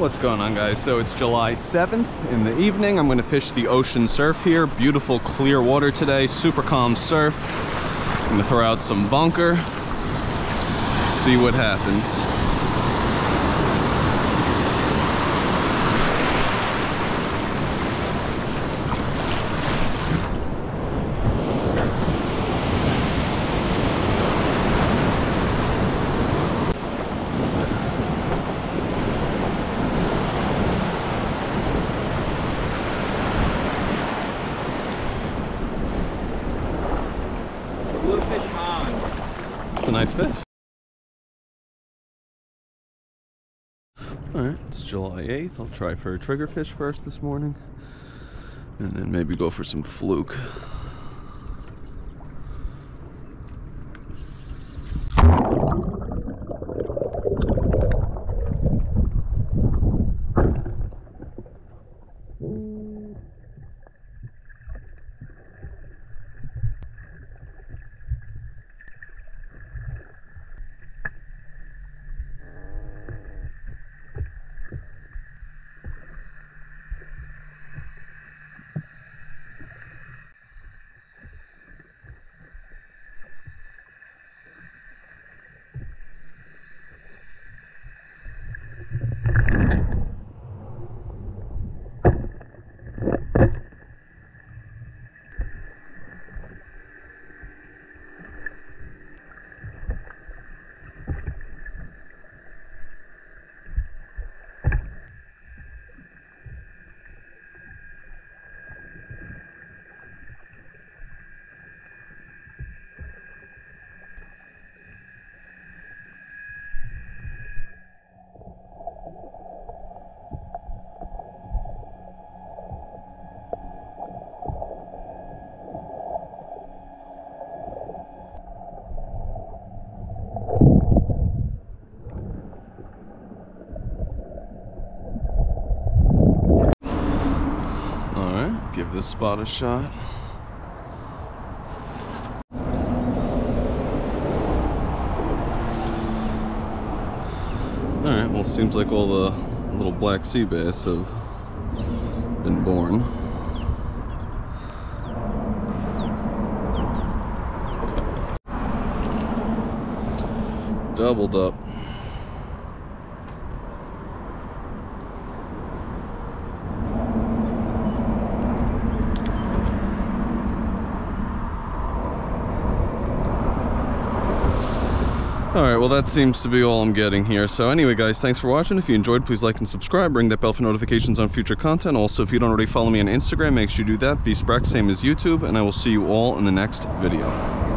What's going on guys? So it's July 7th in the evening. I'm gonna fish the ocean surf here. Beautiful clear water today, super calm surf. I'm gonna throw out some bunker, see what happens. Bluefish Pond. It's a nice fish. All right, it's July 8th. I'll try for a triggerfish first this morning. And then maybe go for some fluke. All right, give this spot a shot. All right, well, seems like all the little black sea bass have been born. Doubled up. All right, well, that seems to be all I'm getting here. So anyway, guys, thanks for watching. If you enjoyed, please like and subscribe. Ring that bell for notifications on future content. Also, if you don't already follow me on Instagram, make sure you do that. Bsprex, same as YouTube, and I will see you all in the next video.